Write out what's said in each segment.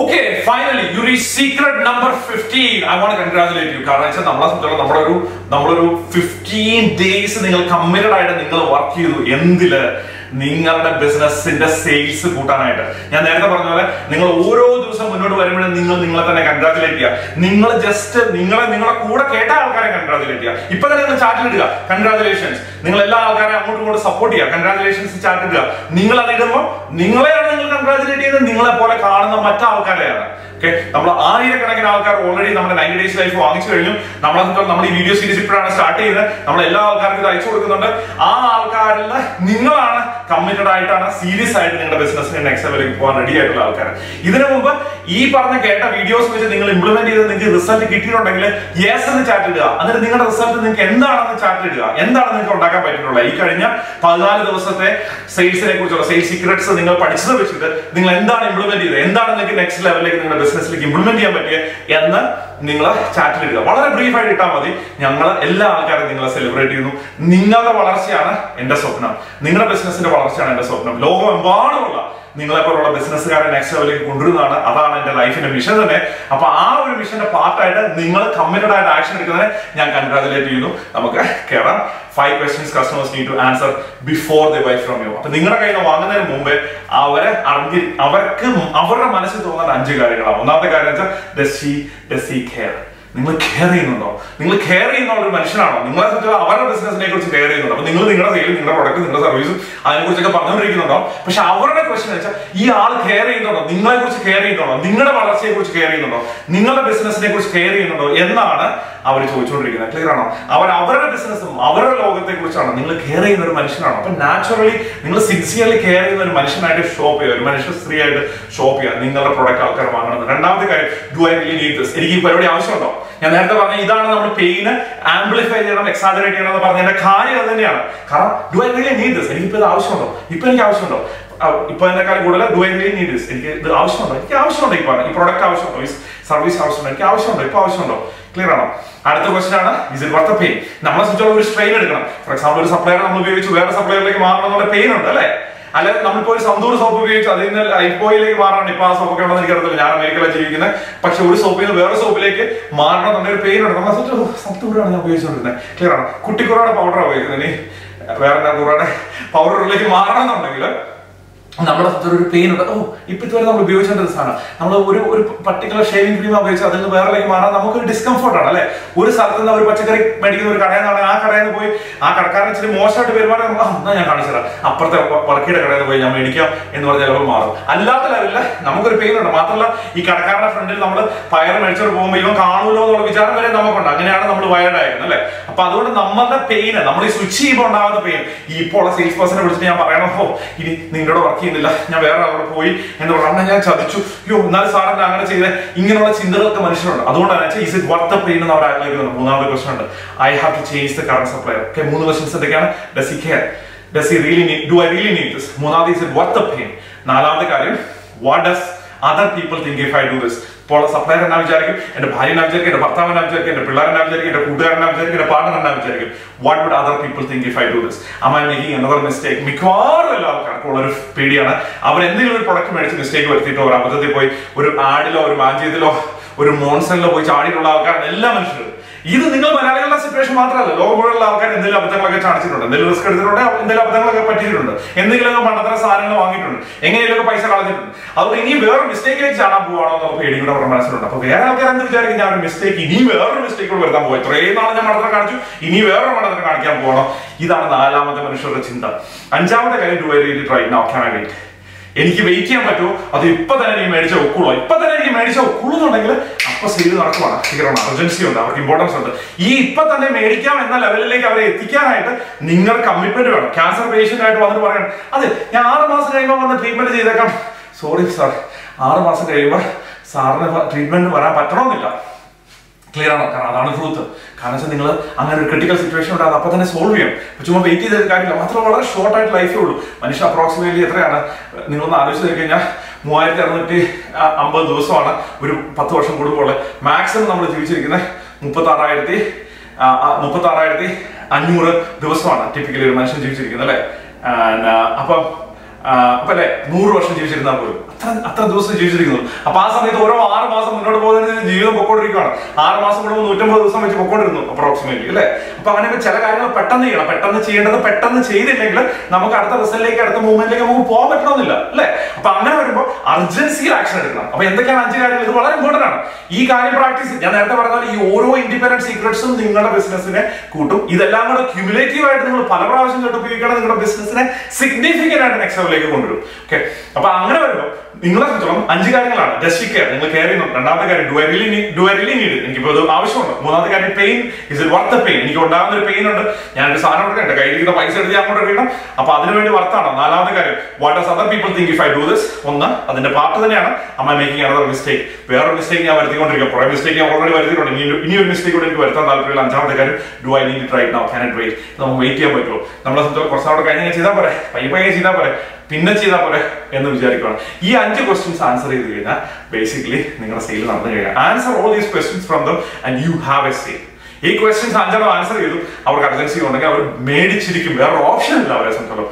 Okay finally you reach secret number fifteen I want congratulate you കാരണം വെച്ചാൽ നമ്മളെ സംബന്ധിച്ചോളം നമ്മളൊരു നമ്മളൊരു ഫിഫ്റ്റീൻ ഡേയ്സ് നിങ്ങൾ കമ്മിറ്റഡ് ആയിട്ട് നിങ്ങൾ വർക്ക് ചെയ്തു. എന്തിൽ? നിങ്ങളുടെ ബിസിനസിന്റെ സെയിൽസ് കൂട്ടാനായിട്ട്. ഞാൻ നേരത്തെ പറഞ്ഞ പോലെ നിങ്ങൾ ഓരോ ദിവസം മുന്നോട്ട് വരുമ്പോഴും നിങ്ങൾ നിങ്ങളെ തന്നെ കൺഗ്രാജുലേറ്റ് ചെയ്യുക. നിങ്ങൾ ജസ്റ്റ് നിങ്ങളെ നിങ്ങളെ കൂടെ കേട്ട ആൾക്കാരെ കൺഗ്രാജുലേറ്റ് ചെയ്യുക. ഇപ്പൊ തന്നെ നിങ്ങൾ ചാറ്റിൽ ഇടുക. കൺഗ്രാജുലേഷൻസ് നിങ്ങൾ എല്ലാ ആൾക്കാരെ അങ്ങോട്ടും ഇങ്ങോട്ടും സപ്പോർട്ട് ചെയ്യുക. കൺഗ്രാജുലേഷൻസ് ചാറ്റ് ഇടുക. നിങ്ങൾ അത് ഇടുമ്പോൾ നിങ്ങളെയാണ് നിങ്ങൾ കൺഗ്രാജുലേറ്റ് ചെയ്യുന്നത്. നിങ്ങളെ പോലെ കാണുന്ന മറ്റു ആൾക്കാരെയാണ്. നമ്മൾ ആയിരക്കണക്കിന് ആൾക്കാർ ഓൾറെഡി നമ്മുടെ നയന്റി ഡേയ്സ് ലൈഫ് വാങ്ങിച്ചു കഴിഞ്ഞു. സംബന്ധിച്ചിടത്തോളം നമ്മൾ ഈ വീഡിയോ സീരീസ് ഇപ്പോഴാണ് സ്റ്റാർട്ട് ചെയ്തത് നമ്മൾ എല്ലാ ആൾക്കാർക്കും ഇത് അയച്ചു കൊടുക്കുന്നുണ്ട്. ആ ആൾക്കാരിൽ നിങ്ങളാണ് കമ്മിറ്റഡ് ആയിട്ടാണ് സീരിയസ് ആയിട്ട് നിങ്ങളുടെ ബിസിനസ്സിന് നെക്സ്റ്റ് ലെവലിലേക്ക് പോകാൻ റെഡി ആയിട്ടുള്ള ആൾക്കാർ ഇതിനു മുമ്പ് ഈ പറഞ്ഞ കേട്ട വീഡിയോസ് വെച്ച് നിങ്ങൾ ഇംപ്ലിമെന്റ് ചെയ്ത് നിങ്ങൾക്ക് റിസൾട്ട് കിട്ടിയിട്ടുണ്ടെങ്കിൽ യെസ് എന്ന് ചാറ്റ് ഇടുക. എന്നിട്ട് നിങ്ങളുടെ റിസൾട്ട് നിങ്ങൾക്ക് എന്താണെന്ന് ചാറ്റ് ഇടുക. എന്താണ് നിങ്ങൾക്ക് ഉണ്ടാക്കാൻ പറ്റിയിട്ടുള്ളത് ഈ കഴിഞ്ഞ പതിനാല് ദിവസത്തെ സെയിൽസിനെ കുറിച്ചുള്ള സെയിൽസ് സീക്രട്സ് നിങ്ങൾ പഠിച്ചത് വെച്ചിട്ട് നിങ്ങൾ എന്താണ് ഇംപ്ലിമെന്റ് ചെയ്തത്? എന്താണ് നിങ്ങൾക്ക് നെക്സ്റ്റ് ലെവലിലേക്ക് നിങ്ങളുടെ ബിസിനസ്സിലേക്ക് ഇംപ്ലിമെന്റ് ചെയ്യാൻ പറ്റിയത് എന്ന് നിങ്ങൾ ചാറ്റിൽ ഇടുക. വളരെ ബ്രീഫ് ആയിട്ട് ഇട്ടാൽ മതി. ഞങ്ങൾ എല്ലാ ആൾക്കാരും നിങ്ങളെ സെലിബ്രേറ്റ് ചെയ്യുന്നു. നിങ്ങളുടെ വളർച്ചയാണ് എന്റെ സ്വപ്നം. നിങ്ങളുടെ ബിസിനസിന്റെ വളർച്ചയാണ് എന്റെ സ്വപ്നം. ലോകമെമ്പാടുമുള്ള നിങ്ങളെ പോലുള്ള ബിസിനസ്സുകാരെ നെക്സ്റ്റ് ലെവലിലേക്ക് കൊണ്ടുവരുന്നതാണ്. അതാണ് എന്റെ ലൈഫിന്റെ മിഷൻ തന്നെ. അപ്പൊ ആ ഒരു മിഷന്റെ പാർട്ടായിട്ട് നിങ്ങൾ കമ്മിറ്റഡ് ആയിട്ട് ആക്ഷൻ എടുക്കുന്നതിനെ ഞാൻ കൺഗ്രാജുലേറ്റ് ചെയ്യുന്നു. നമുക്ക് കയറാം five questions customers need to answer before the buy from you അപ്പൊ നിങ്ങളുടെ കയ്യിൽ നിന്ന് വാങ്ങുന്നതിന് മുമ്പേ അവരെ അറിഞ്ഞി അവർക്ക് അവരുടെ മനസ്സിൽ തോന്നുന്ന അഞ്ച് കാര്യങ്ങളാണ്. ഒന്നാമത്തെ കാര്യം വെച്ചാൽ does she does he care നിങ്ങൾ കെയർ ചെയ്യുന്നുണ്ടോ? നിങ്ങൾ കെയർ ചെയ്യുന്ന ഒരു മനുഷ്യനാണോ? നിങ്ങളെ സംബന്ധിച്ച് അവരുടെ ബിസിനസിനെ കുറിച്ച് കെയർ ചെയ്യുന്നുണ്ടോ? അപ്പൊ നിങ്ങൾ നിങ്ങളുടെ സെയിൽ നിങ്ങളുടെ പ്രൊഡക്റ്റ് നിങ്ങളുടെ സർവീസും അതിനെ കുറിച്ചൊക്കെ പറഞ്ഞുകൊണ്ടിരിക്കുന്നുണ്ടോ? പക്ഷെ അവരുടെ ക്വസ്റ്റൻ വെച്ചാൽ ഈ ആൾ കെയർ ചെയ്യുന്നുണ്ടോ? നിങ്ങളെ കുറിച്ച് കെയർ ചെയ്യുന്നുണ്ടോ? നിങ്ങളുടെ വളർച്ചയെ കുറിച്ച് കെയർ ചെയ്യുന്നുണ്ടോ? നിങ്ങളുടെ ബിസിനസിനെ കുറിച്ച് കെയർ ചെയ്യുന്നുണ്ടോ? എന്നാണ് അവർ ചോദിച്ചുകൊണ്ടിരിക്കുന്നത്. ക്ലിയർ ആണോ? അവർ അവരുടെ ബിസിനസ്സും അവരുടെ ലോകത്തെ കുറിച്ചാണ്. നിങ്ങൾ കെയർ ചെയ്യുന്ന ഒരു മനുഷ്യനാണോ? അപ്പൊ നാച്ചുറലി നിങ്ങൾ സിൻസിയർലി കെയർ ചെയ്യുന്ന ഒരു മനുഷ്യനായിട്ട് ഷോപ്പ് ചെയ്യുക. ഒരു മനുഷ്യ സ്ത്രീ ആയിട്ട് ഷോപ്പ് ചെയ്യുക. നിങ്ങളുടെ പ്രൊഡക്റ്റ് ആൾക്കാർ വാങ്ങണം രണ്ടാമത്തെ കാര്യം do I really need this എനിക്ക് ഈ പരിപാടി ആവശ്യമുണ്ടോ? ഞാൻ നേരത്തെ പറഞ്ഞ ഇതാണ് നമ്മൾ പെയിന് ആംപ്ലിഫൈ ചെയ്യണം എക്സാജറേറ്റ് ചെയ്യണം എന്ന് പറഞ്ഞതിന്റെ കാര്യം അത് തന്നെയാണ്. കാരണം do I really need this എനിക്ക് ഇപ്പൊ ഇത് ആവശ്യമുണ്ടോ? ഇപ്പൊ എനിക്ക് ആവശ്യമുണ്ടോ? ഇപ്പൊ എന്നെക്കാളും കൂടുതൽ do I really need this എനിക്ക് ഇത് ആവശ്യമുണ്ടോ? എനിക്ക് ആവശ്യമുണ്ടോ ഇപ്പൊ ഈ പ്രോഡക്റ്റ് ആവശ്യമുണ്ടോ? ഈ സർവീസ് ആവശ്യമുണ്ടോ? എനിക്ക് ആവശ്യമുണ്ടോ? ഇപ്പൊ ആവശ്യമുണ്ടോ? ക്ലിയർ ആണോ? അടുത്ത ക്വസ്റ്റൻ ആണ് ഇസ് ഇറ്റ് വർത്ത് പെയിൻ നമ്മളെ സംബന്ധിച്ചോളം ഒരു സ്ട്രെയിൻ എടുക്കണം. ഫോർ എക്സാമ്പിൾ ഒരു സപ്ലയർ നമ്മൾ ഉപയോഗിച്ച് വേറെ സപ്ലയറിലേക്ക് മാറണം എന്നുള്ള പെയിൻ ഉണ്ട് അല്ലേ? അല്ലെ നമ്മളിപ്പോ ഒരു സന്തൂർ സോപ്പ് ഉപയോഗിച്ച് അതിൽ നിന്ന് ഐപ്പോയിലേക്ക് മാറണം. ഇപ്പൊ ആ സോപ്പൊക്കെ ഉണ്ടെന്ന് എനിക്ക് അറിയില്ല ഞാൻ അമേരിക്കയിലാണ് ജീവിക്കുന്നത് പക്ഷെ ഒരു സോപ്പിൽ നിന്ന് വേറെ സോപ്പിലേക്ക് മാറണം എന്നൊരു പെയിൻ ഉണ്ട്. നമ്മൾ സംബന്ധിച്ച് സന്തൂറാണ് ഞാൻ ഉപയോഗിച്ചുകൊണ്ടിരുന്നത് ക്ലിയർ ആണ്? കുട്ടിക്കുറയുടെ പൗഡർ ഉപയോഗിക്കുന്നത്. ഇനി വേറെ എന്താ പൗഡറിലേക്ക് മാറണം എന്നുണ്ടെങ്കിൽ നമ്മുടെ ഒരു പെയിൻ ഉണ്ട്. ഓ ഇപ്പൊ ഇതുവരെ നമ്മൾ ഉപയോഗിച്ചിട്ടുള്ള സാധനം. നമ്മൾ ഒരു ഒരു പർട്ടിക്കുലർ ഷേവിംഗ് ക്രീം ഉപയോഗിച്ച് അതിൽ നിന്ന് വേറെലേക്ക് മാറാൻ നമുക്കൊരു ആണ് അല്ലെ? ഒരു സ്ഥലത്ത് നിന്ന് ഒരു പച്ചക്കറി മേടിക്കുന്ന ഒരു കടയിൽ നിന്നാണ് ആ കടയിൽ പോയി ആ കടക്കാരൻ ഇച്ചിരി മോശമായിട്ട് പെരുമാറി ആ എന്നാ ഞാൻ കാണിച്ചതാണ് അപ്പുറത്തെ വർക്കിയുടെ കടയിൽ പോയി ഞാൻ മേടിക്കാം എന്ന് പറഞ്ഞാൽ ചിലപ്പോൾ മാറും. അല്ലാത്ത ലെവലിൽ നമുക്കൊരു പെയിൻ ഉണ്ട്. മാത്രമല്ല ഈ കടക്കാരുടെ ഫ്രണ്ടിൽ നമ്മൾ പയർ മേടിച്ചോട്ട് പോകുമ്പോൾ ഇവൻ കാണുമല്ലോ എന്നുള്ള വിചാരം വരെ നമുക്കുണ്ട്. അങ്ങനെയാണ് നമ്മൾ വയർഡ് അല്ലേ? അപ്പൊ അതുകൊണ്ട് നമ്മളുടെ പെയിന് നമ്മൾ ഈ സ്വിച്ച് ചെയ്യുമ്പോൾ ഉണ്ടാകുന്ന പെയിൻ ഈ ഇപ്പോൾ ഉള്ള സെയിൽസ് പേഴ്സണെ വിളിച്ചിട്ട് ഞാൻ പറയണം ഇനി നിങ്ങളുടെ വർക്ക് ചെയ്യുന്നില്ല ഞാൻ വേറെ അവിടെ പോയി എന്ന് പറഞ്ഞാൽ ഞാൻ ചതിച്ചു. അയ്യോ എന്നാലും സാറിന് അങ്ങനെ ചെയ്ത. ഇങ്ങനെയുള്ള ചിന്തകളൊക്കെ മനുഷ്യരുണ്ട്. അതുകൊണ്ടാണ് ഇസ് ഇറ്റ് വർത്ത് പെയിൻ എന്ന് അവർ ആഗ്രഹിക്കുന്നത് മൂന്നാമത്തെ ക്വസ്റ്റൻ ഉണ്ട് I have to change the current supply okay മൂന്ന് ക്വസ്റ്റൻസ് എന്തൊക്കെയാണ്? Does he care does he really need do I really need this മൂന്നാമത്തെ ഇസ് ഇറ്റ് വർത്ത് പെയിൻ നാലാമത്തെ കാര്യം what does other people think if I do this ഇപ്പോൾ supplier എന്നാ വിചാരിക്കും എന്റെ ഭാര്യ എന്നാ വിചാരിക്കും എന്റെ ഭർത്താവ് എന്നാ വിചാരിക്കും എന്റെ പിള്ളേർ എന്നാ വിചാരിക്കും എന്റെ കൂട്ടുകാരൻ എന്നാ വിചാരിക്കും എന്റെ പാർട്ണർ എന്നാ വിചാരിക്കും. What would other people think if I do this am I making another mistake മിക്കവാറും എല്ലാ ആൾക്കാർക്കും ഉള്ള ഒരു പേടിയാണ്. അവർ എന്തെങ്കിലും ഒരു പ്രൊഡക്റ്റ് മേടിച്ച് മിസ്റ്റേക്ക് വരുത്തിയിട്ടോ ഒരു അബദ്ധത്തിൽ പോയി ഒരു ആടിലോ ഒരു മാഞ്ചേതിലോ ഒരു മോൺസണിലോ പോയി ചാടിയിട്ടുള്ള ആൾക്കാരാണ് എല്ലാ മനുഷ്യരും. ഇത് നിങ്ങൾ മലയാളികളുടെ സിറ്റുവേഷൻ മാത്രമല്ല ലോകം മുഴുവനുള്ള ആൾക്കാർ എന്തെങ്കിലും അബദ്ധങ്ങളൊക്കെ ചാടിച്ചിട്ടുണ്ട് എന്തെങ്കിലും റിസ്ക് എടുത്തിട്ടുണ്ട് എന്തെങ്കിലും അബദ്ധങ്ങളൊക്കെ പറ്റിയിട്ടുണ്ട് എന്തെങ്കിലുമൊക്കെ പണ്ടത്തെ സാധനങ്ങൾ വാങ്ങിയിട്ടുണ്ട് എങ്ങനെയൊക്കെ പൈസ കളഞ്ഞിട്ടുണ്ട്. അവർ ഇനി വേറെ മിസ്റ്റേക്കിലേക്ക് ചാടാൻ പോവാണോ എന്നുള്ള പേടി കൂടെ അവരുടെ മനസ്സിലുണ്ട്. അപ്പൊ വേറെ ആൾക്കാർ എന്ത് വിചാരിക്കും? ഞാൻ ഒരു മിസ്റ്റേക്ക് ഇനി വേറൊരു മിസ്റ്റേക്ക് കൂടെ വരുത്താൻ പോകും ഇത്രയും നാളെ ഞാൻ മണ്ടത്തരം കാണിച്ചു ഇനി വേറൊരു മണ്ടത്തരം കാണിക്കാൻ പോകണം ഇതാണ് നാലാമത്തെ മനുഷ്യരുടെ ചിന്ത. അഞ്ചാമത്തെ കാര്യം ഡു ട്രൈ നോക്കാൻ വെയിറ്റ് എനിക്ക് വെയിറ്റ് ചെയ്യാൻ പറ്റുമോ? അത് ഇപ്പൊ തന്നെ എനിക്ക് മേടിച്ച ഒക്കുള്ളൂ ഇപ്പൊ തന്നെ എനിക്ക് മേടിച്ച ഒക്കുള്ളൂന്നുണ്ടെങ്കിൽ അപ്പൊ സെയിൽ നടക്കുവാണ് തീരണം അർജൻസി ഉണ്ട് അവർക്ക് ഇമ്പോർട്ടൻസ് ഉണ്ട്. ഈ ഇപ്പൊ തന്നെ മേടിക്കാം എന്ന ലെവലിലേക്ക് അവരെ എത്തിക്കാനായിട്ട് നിങ്ങൾ കമ്മിറ്റ്മെന്റ് വേണം. ക്യാൻസർ പേഷ്യന്റ് ആയിട്ട് വന്നിട്ട് പറയണം. അതെ ഞാൻ ആറ് മാസം കഴിയുമ്പോൾ വന്ന് ട്രീറ്റ്മെന്റ് ചെയ്തേക്കാം. സോറി സാർ ആറ് മാസം കഴിയുമ്പോൾ സാറിന് ട്രീറ്റ്മെന്റ് വരാൻ പറ്റണമെന്നില്ല ക്ലിയർ ആണോ? കാരണം അതാണ് ട്രൂത്ത് കാരണം വെച്ചാൽ നിങ്ങൾ അങ്ങനെ ഒരു ക്രിട്ടിക്കൽ സിറ്റുവേഷൻ ഉണ്ടാകും അപ്പം തന്നെ സോൾവ് ചെയ്യും. ഇപ്പൊ ചുമ്മാ വെയിറ്റ് ചെയ്തൊരു കാര്യമില്ല. മാത്രം വളരെ ഷോർട്ട് ആയിട്ട് ലൈഫേ ഉള്ളൂ. മനുഷ്യ അപ്രോക്സിമേറ്റ്ലി എത്രയാണ്? നിങ്ങളൊന്ന് ആലോചിച്ച് നോക്കി കഴിഞ്ഞാൽ മൂവായിരത്തി അറുന്നൂറ്റി അമ്പത് ദിവസമാണ് ഒരു പത്ത് വർഷം കൂടുമ്പോൾ മാക്സിമം നമ്മൾ ജീവിച്ചിരിക്കുന്നത് മുപ്പത്തി ആറായിരത്തി മുപ്പത്തി ആറായിരത്തി അഞ്ഞൂറ് ദിവസമാണ് ടിപ്പിക്കലി ഒരു മനുഷ്യൻ ജീവിച്ചിരിക്കുന്നത് അല്ലേ? അപ്പം അപ്പൊ അല്ലെ നൂറ് വർഷം ജീവിച്ചിരുന്നാൽ പോലും. അത്ര അത്ര ദിവസം ജീവിച്ചിരിക്കുന്നു. അപ്പൊ ആ സമയത്ത് ഓരോ ആറ് മാസം മുന്നോട്ട് പോകുന്നതിന് ജീവിതം പൊക്കോണ്ടിരിക്കുകയാണ് ആറ് മാസം കൂടുമ്പോൾ നൂറ്റമ്പത് ദിവസം വെച്ച് പൊക്കോണ്ടിരുന്നു അപ്രോക്സിമേറ്റ്ലി അല്ലെ? അപ്പൊ അങ്ങനെ ചില കാര്യങ്ങൾ പെട്ടെന്ന് ചെയ്യണം. പെട്ടെന്ന് ചെയ്യേണ്ടത് പെട്ടെന്ന് ചെയ്തില്ലെങ്കിൽ നമുക്ക് അടുത്ത റിസൾട്ടിലേക്ക് അടുത്ത മൂവ്മെന്റിലേക്ക് നമുക്ക് പോകാൻ പറ്റണമെന്നില്ല അല്ലെ? അപ്പൊ അങ്ങനെ വരുമ്പോൾ അർജൻസിയിൽ ആക്ഷൻ എടുക്കണം. അപ്പൊ എന്തൊക്കെയാണ് അഞ്ച് കാര്യങ്ങൾ? ഇത് വളരെ ഈ കാര്യം പ്രാക്ടീസ് ഞാൻ നേരത്തെ പറഞ്ഞ പോലെ ഈ ഓരോ ഇൻഡിപെൻഡന്റ് സീക്രട്സും നിങ്ങളുടെ ബിസിനസിനെ കൂട്ടും. ഇതെല്ലാം കൂടെ ക്യുമുലേറ്റീവ് ആയിട്ട് നിങ്ങൾ പല പ്രാവശ്യം കേട്ട് ഉപയോഗിക്കണം. നിങ്ങളുടെ ബിസിനസിനെ സിഗ്നിഫിക്കന്റ് ആയിട്ട് നെക്സ്റ്റ് ലെവലിലേക്ക് കൊണ്ടുവരും. ഓക്കെ അപ്പൊ അങ്ങനെ വരുമ്പോൾ നിങ്ങളെ സംബന്ധിച്ചോളം അഞ്ച് കാര്യങ്ങളാണ്. ജസ്റ്റ് കെയർ നിങ്ങൾ കെയർ രണ്ടാമത്തെ കാര്യം do I need do I എനിക്കിപ്പോൾ ആവശ്യമുണ്ട്. മൂന്നാമത്തെ കാര്യം pain is it worth pain എനിക്ക് ഉണ്ടാകുന്ന ഒരു പെയിൻ ഉണ്ട്. ഞാൻ ഒരു സാധനം എടുക്കണം കയ്യിൽ കയ്യിലിരിക്കുന്ന പൈസ എടുത്ത് അങ്ങോട്ട് എടുക്കണം അപ്പൊ അതിന് വേണ്ടി വർത്താണോ നാലാമത്തെ കാര്യം what is other people think if I do this ഒന്ന് അതിന്റെ പാർട്ട് തന്നെയാണ്. Am I making another mistake വേറൊരു മിസ്റ്റേക്ക് ഞാൻ വരുത്തിക്കൊണ്ടിരിക്കും. കുറെ മിസ്റ്റേക്ക് ഞാൻ ഓൾറെഡി വരുത്തിയിട്ടുണ്ട്. ഇനി ഇനി ഒരു മിസ്റ്റേക്ക് കൂടെ എനിക്ക് വരുത്താൻ താല്പര്യമില്ല. അഞ്ചാമത്തെ കാര്യം do I need right now can it wait നമുക്ക് വെയിറ്റ് ചെയ്യാൻ പറ്റുമോ? നമ്മളെ സംബന്ധിച്ച് കുറച്ചാവിടെ കഴിഞ്ഞ ചെയ്താൽ പോരെ. പയ്യെ പയ്യെ ചെയ്താൽ പോരെ. പിന്നെ ചെയ്താൽ പോരെ എന്ന് വിചാരിക്കുകയാണ് ഈ അഞ്ച് ക്വസ്റ്റ്യൻസ് ആൻസർ ചെയ്ത് കഴിഞ്ഞാൽ ബേസിക്കലി നിങ്ങളുടെ സെയിൽ നടന്നു കഴിഞ്ഞാൽ answer all these questions from them and you have a sale ഈ ക്വസ്റ്റ്യൻസ് അഞ്ചെണ്ണം ആൻസർ ചെയ്തു. അവർക്ക് അർജൻസി ഉണ്ടെങ്കിൽ അവർ മേടിച്ചിരിക്കും. വേറെ ഓപ്ഷൻ ഇല്ല അവരെ സംബന്ധിച്ചോളം.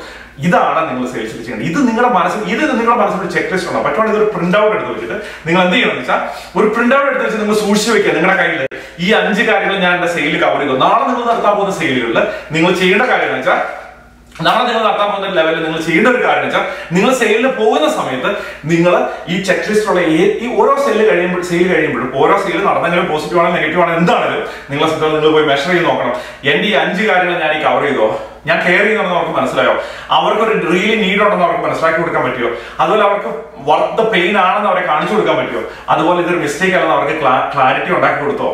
ഇതാണ് നിങ്ങൾ സെയിൽസിൽ ചെയ്യേണ്ടത്. ഇത് നിങ്ങളുടെ മനസ്സിൽ ഇത് നിങ്ങളുടെ മനസ്സിൽ ഒരു ചെക്ക് ലിസ്റ്റ് ഉണ്ടാവും. പറ്റുവാണെങ്കിൽ ഇതൊരു പ്രിന്റ് ഔട്ട് എടുത്ത് വെച്ചിട്ട് നിങ്ങൾ എന്ത് ചെയ്യണം വെച്ചാൽ ഒരു പ്രിന്റ് ഔട്ട് എടുത്ത് വെച്ച് നിങ്ങൾ സൂക്ഷിച്ചു വെക്കുക. നിങ്ങളുടെ കയ്യിൽ ഈ അഞ്ച് കാര്യങ്ങൾ ഞാൻ എന്റെ സെയിൽ കവർ ചെയ്തു. നാളെ നിങ്ങൾ നടത്താൻ പോകുന്ന സെയിലുകളിൽ നിങ്ങൾ ചെയ്യേണ്ട കാര്യം എന്ന് വെച്ചാൽ നാളെ നിങ്ങൾ നടത്താൻ പോകുന്ന ലെവലിൽ നിങ്ങൾ ചെയ്യേണ്ട ഒരു കാര്യം വെച്ചാൽ നിങ്ങൾ സെയിലിൽ പോകുന്ന സമയത്ത് നിങ്ങൾ ഈ ചെക്ക് ലിസ്റ്റിലുള്ള ഈ ഓരോ സെയിൽ കഴിയുമ്പോൾ സെയിൽ കഴിയുമ്പോഴും ഓരോ സെയിൽ നടന്നെങ്കിലും പോസിറ്റീവ് ആണോ നെഗറ്റീവ് ആണോ എന്താണെങ്കിലും നിങ്ങളെ സ്ഥലത്ത് നിങ്ങൾ പോയി മെഷർ ചെയ്ത് നോക്കണം. എന്റെ ഈ അഞ്ച് കാര്യങ്ങൾ ഞാൻ ഈ കവർ ചെയ്തോ? ഞാൻ കെയർ ചെയ്യുന്നുണ്ടെന്ന് അവർക്ക് മനസ്സിലായോ? അവർക്ക് ഒരു റിയലി നീഡ് ഉണ്ടെന്ന് അവർക്ക് മനസ്സിലാക്കി കൊടുക്കാൻ പറ്റുമോ അതുപോലെ അവർക്ക് വർത്ത് പെയിൻ ആണെന്ന് അവരെ കാണിച്ചു കൊടുക്കാൻ പറ്റുമോ അതുപോലെ ഇതൊരു മിസ്റ്റേക്ക് ആണെന്ന് അവർക്ക് ക്ലാരിറ്റി ഉണ്ടാക്കി കൊടുത്തോ?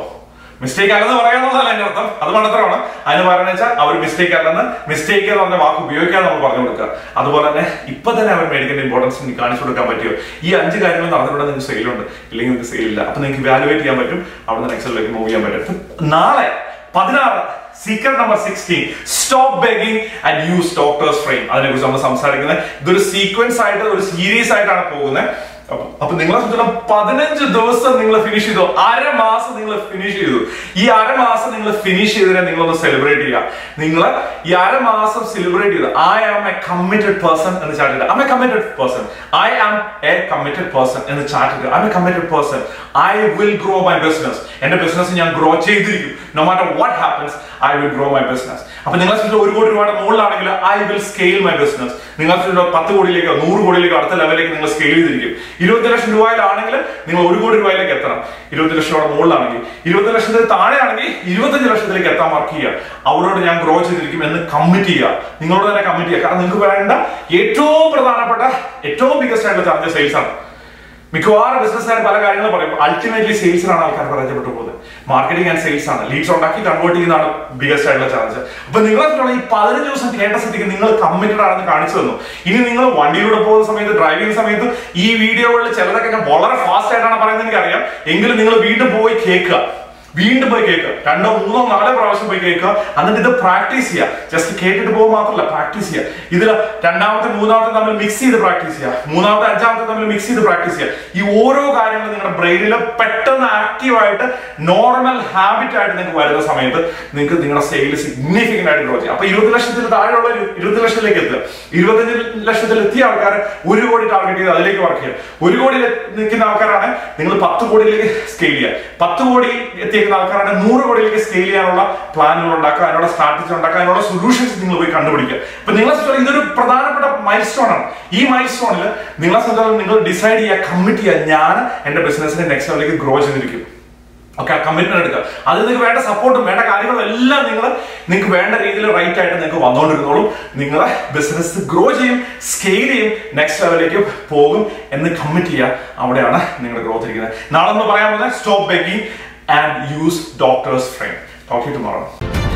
മിസ്റ്റേക്ക് അല്ലെന്ന് പറയാന്നുള്ളതല്ല എന്റെ അർത്ഥം. അത് മണ്ടത്തരമാണ് അതിന് പറയുന്നത് വെച്ചാൽ അവർ മിസ്റ്റേക്ക് അല്ലെന്ന് മിസ്റ്റേക്ക് എന്ന് പറഞ്ഞ വാക്ക് ഉപയോഗിക്കാൻ നമ്മൾ പറഞ്ഞു കൊടുക്കുക. അതുപോലെ തന്നെ ഇപ്പൊ തന്നെ അവർ മേടിക്കേണ്ട ഇമ്പോർട്ടൻസ് നിങ്ങൾക്ക് കാണിച്ചു കൊടുക്കാൻ പറ്റുമോ ഈ അഞ്ച് കാര്യങ്ങൾ നടന്നിട്ടുണ്ടെങ്കിൽ നിങ്ങൾക്ക് സെയിലുണ്ട് ഇല്ലെങ്കിൽ നിങ്ങൾക്ക് സെയിലില്ല അപ്പൊ നിങ്ങൾക്ക് വാലുവേറ്റ് ചെയ്യാൻ പറ്റും. അവിടെ നിന്ന് നെക്സ്റ്റിലേക്ക് മൂവ് ചെയ്യാൻ പറ്റും. നാളെ പതിനാറ് secret number sixteen stop begging and use doctor's frame അതിനെ കുറിച്ച് നമ്മൾ സംസാരിക്കുന്നത്. ഇതൊരു സീക്വൻസ് ആയിട്ട് ഒരു സീരീസ് ആയിട്ടാണ് പോകുന്നത്. അപ്പൊ നിങ്ങളെ സംബന്ധിച്ചിടത്തോളം പതിനഞ്ച് ദിവസം നിങ്ങൾ ഫിനിഷ് ചെയ്തു. അരമാസം നിങ്ങൾ ഫിനിഷ് ചെയ്തു. ഈ അരമാസം നിങ്ങൾ ഫിനിഷ് ചെയ്തതിനെ നിങ്ങളൊന്ന് സെലിബ്രേറ്റ് ചെയ്യുക. നിങ്ങൾ ഈ അരമാസം സെലിബ്രേറ്റ് ചെയ്ത് I am a committed person എന്ന് chat I'm committed person I am a committed person എന്ന് chat I'm committed person I will grow my business എന്റെ ബിസിനസ് ഞാൻ ഗ്രോ ചെയ്തിരിക്കും. No matter what happens I will grow my business അപ്പൊ നിങ്ങളെ ഒരു കോടി രൂപയുടെ മുകളിലാണെങ്കിൽ I will scale my business സംബന്ധിച്ച് പത്ത് കോടിയിലേക്കോ നൂറ് കോടിയിലേക്കോ അടുത്ത ലെവലിലേക്ക് നിങ്ങൾ സ്കെയിൽ ചെയ്തിരിക്കും. ഇരുപത്തി ലക്ഷം രൂപയിലാണെങ്കിൽ നിങ്ങൾ ഒരു കോടി രൂപയിലേക്ക് എത്തണം. ഇരുപത്തി ലക്ഷത്തോടെ മുകളിലാണെങ്കിൽ ഇരുപത്തി ലക്ഷത്തിൽ താഴെയാണെങ്കിൽ ഇരുപത്തഞ്ച് ലക്ഷത്തിലേക്ക് എത്താൻ വർക്ക് ചെയ്യുക. അവരോട് ഞാൻ ഗ്രോ ചെയ്തിരിക്കും എന്ന് കമ്മിറ്റ് ചെയ്യുക. നിങ്ങളോട് തന്നെ കമ്മിറ്റ് ചെയ്യുക. കാരണം നിങ്ങൾക്ക് വേണ്ട ഏറ്റവും പ്രധാനപ്പെട്ട ഏറ്റവും ബിഗസ്റ്റ് ആയിട്ടുള്ള ചാർജ് സെയിൽസ് ആണ്. മിക്കവാറും ബിസിനസ്സുകാർ പല കാര്യങ്ങളും പറയും. അൾട്ടിമേറ്റ്ലി സെയിൽസിനാണ് ആൾക്കാർ പരാജയപ്പെട്ടു പോകുന്നത് മാർക്കറ്റിംഗ് ആൻഡ് സെയിൽസ് ആണ്. ലീഡ്സ് ഉണ്ടാക്കി കൺവേർട്ട് ചെയ്യുന്നതാണ് ബിഗസ്റ്റ് ആയിട്ടുള്ള ചാലഞ്ച് അപ്പൊ നിങ്ങളെ ഈ പതിനഞ്ച് ദിവസം കേട്ട സ്ഥിതിക്ക് നിങ്ങൾ കമ്മിറ്റഡ് ആണെന്ന് കാണിച്ചു തന്നു. ഇനി നിങ്ങൾ വണ്ടിയിലൂടെ പോകുന്ന സമയത്ത് ഡ്രൈവിംഗ് സമയത്ത് ഈ വീഡിയോകളിൽ ചിലതൊക്കെ ഞാൻ വളരെ ഫാസ്റ്റ് ആയിട്ടാണ് പറയുന്നത് എനിക്കറിയാം. എങ്കിലും നിങ്ങൾ വീണ്ടും പോയി കേൾക്കുക. വീണ്ടും പോയി കേൾക്കുക. രണ്ടോ മൂന്നോ നാലോ പ്രാവശ്യം പോയി കേൾക്കുക. എന്നിട്ട് ഇത് പ്രാക്ടീസ് ചെയ്യുക. ജസ്റ്റ് കേട്ടിട്ട് പോകുക മാത്രമല്ല പ്രാക്ടീസ് ചെയ്യുക. ഇതിൽ രണ്ടാമത്തെ മൂന്നാമത്തെ തമ്മിൽ മിക്സ് ചെയ്ത് പ്രാക്ടീസ് ചെയ്യുക. മൂന്നാമത്തെ അഞ്ചാമത്തെ തമ്മിൽ മിക്സ് ചെയ്ത് പ്രാക്ടീസ് ചെയ്യുക. ഈ ഓരോ കാര്യങ്ങളും നിങ്ങളുടെ ബ്രെയിനിൽ പെട്ടെന്ന് ആക്റ്റീവായിട്ട് നോർമൽ ഹാബിറ്റ് ആയിട്ട് നിങ്ങൾക്ക് വരുന്ന സമയത്ത് നിങ്ങൾക്ക് നിങ്ങളുടെ സെയിൽ സിഗ്നിഫിക്കന്റ് ആയിട്ട് ഗ്രോ ചെയ്യുക അപ്പൊ ഇരുപത് ലക്ഷത്തിൽ താഴെയുള്ള ഇരുപത് ലക്ഷത്തിലേക്ക് എത്തുക. ഇരുപത്തഞ്ച് ലക്ഷത്തിൽ എത്തിയ ആൾക്കാർ ഒരു കോടി ടാർഗറ്റ് ചെയ്ത് അതിലേക്ക് വർക്ക് ചെയ്യുക. ഒരു കോടി നിൽക്കുന്ന ആൾക്കാരാണ് നിങ്ങൾ പത്ത് കോടിയിലേക്ക് സ്കെയിൽ ചെയ്യുക. പത്ത് കോടി എത്തിയേക്കുന്ന ആൾക്കാരുടെ നൂറ് കോടിയിലേക്ക് സ്കെയിൽ ചെയ്യാനുള്ള പ്ലാനുകൾ ഉണ്ടാക്കുക അതിനുള്ള സ്ട്രാറ്റജി ഉണ്ടാക്കുക അതിനുള്ള സൊല്യൂഷൻസ് നിങ്ങൾ പോയി കണ്ടുപിടിക്കുക. അപ്പൊ നിങ്ങളെ സ്ഥലം ഇതൊരു പ്രധാനപ്പെട്ട മൈൽ സ്റ്റോൺ ആണ്. ഈ മൈൽ സ്റ്റോണിൽ നിങ്ങളെ സംബന്ധിച്ചിടത്തോളം നിങ്ങൾ ഡിസൈഡ് ചെയ്യുക കമ്മിറ്റ് ചെയ്യുക. ഞാൻ എന്റെ ബിസിനസിനെ നെക്സ്റ്റ് ലെവലിലേക്ക് ഗ്രോ ചെയ്തിരിക്കും. ഓക്കെ കമ്മിറ്റ്മെന്റ് എടുക്കുക. അതിൽ നിങ്ങൾക്ക് വേണ്ട സപ്പോർട്ടും വേണ്ട കാര്യങ്ങളും എല്ലാം നിങ്ങൾ നിങ്ങൾക്ക് വേണ്ട രീതിയിൽ റൈറ്റ് ആയിട്ട് നിങ്ങൾക്ക് വന്നുകൊണ്ടിരുന്നോളും. നിങ്ങളെ ബിസിനസ് ഗ്രോ ചെയ്യും സ്കെയിൽ ചെയ്യും നെക്സ്റ്റ് ലെവലിലേക്ക് പോകും എന്ന് കമ്മിറ്റ് ചെയ്യുക. അവിടെയാണ് നിങ്ങൾ ഗ്രോത്ത് ഇരിക്കുന്നത്. നാളെ നമ്മൾ പറയാൻ പോകുന്നത് stop begging and use doctor's friend. Talk to you tomorrow.